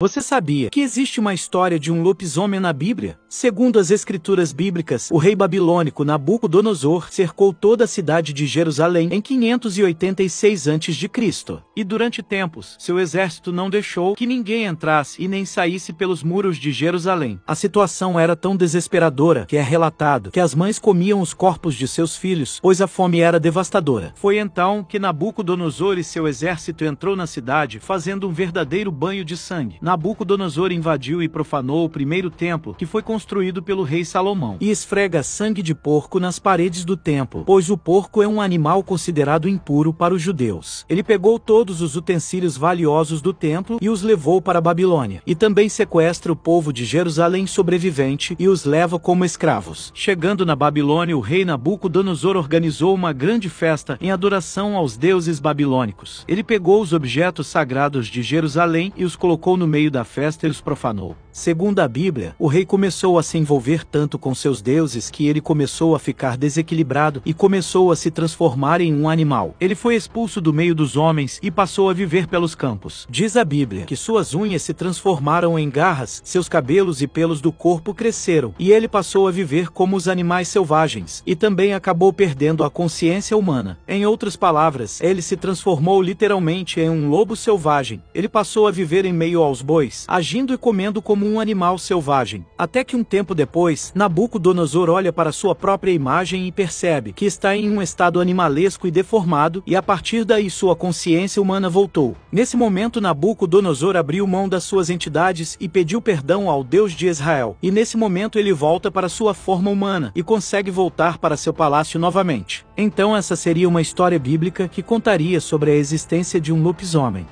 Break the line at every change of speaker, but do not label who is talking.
Você sabia que existe uma história de um lobisomem na Bíblia? Segundo as escrituras bíblicas, o rei babilônico Nabucodonosor cercou toda a cidade de Jerusalém em 586 a.C. E durante tempos, seu exército não deixou que ninguém entrasse e nem saísse pelos muros de Jerusalém. A situação era tão desesperadora que é relatado que as mães comiam os corpos de seus filhos, pois a fome era devastadora. Foi então que Nabucodonosor e seu exército entrou na cidade fazendo um verdadeiro banho de sangue. Nabucodonosor invadiu e profanou o primeiro templo que foi construído pelo rei Salomão e esfrega sangue de porco nas paredes do templo, pois o porco é um animal considerado impuro para os judeus. Ele pegou todos os utensílios valiosos do templo e os levou para a Babilônia, e também sequestra o povo de Jerusalém sobrevivente e os leva como escravos. Chegando na Babilônia, o rei Nabucodonosor organizou uma grande festa em adoração aos deuses babilônicos. Ele pegou os objetos sagrados de Jerusalém e os colocou no meio meio da festa e os profanou. Segundo a Bíblia, o rei começou a se envolver tanto com seus deuses que ele começou a ficar desequilibrado e começou a se transformar em um animal. Ele foi expulso do meio dos homens e passou a viver pelos campos. Diz a Bíblia que suas unhas se transformaram em garras, seus cabelos e pelos do corpo cresceram, e ele passou a viver como os animais selvagens, e também acabou perdendo a consciência humana. Em outras palavras, ele se transformou literalmente em um lobo selvagem. Ele passou a viver em meio aos bois, agindo e comendo como um animal selvagem. Até que um tempo depois, Nabucodonosor olha para sua própria imagem e percebe que está em um estado animalesco e deformado, e a partir daí sua consciência humana voltou. Nesse momento, Nabucodonosor abriu mão das suas entidades e pediu perdão ao Deus de Israel. E nesse momento ele volta para sua forma humana e consegue voltar para seu palácio novamente. Então essa seria uma história bíblica que contaria sobre a existência de um lobisomem.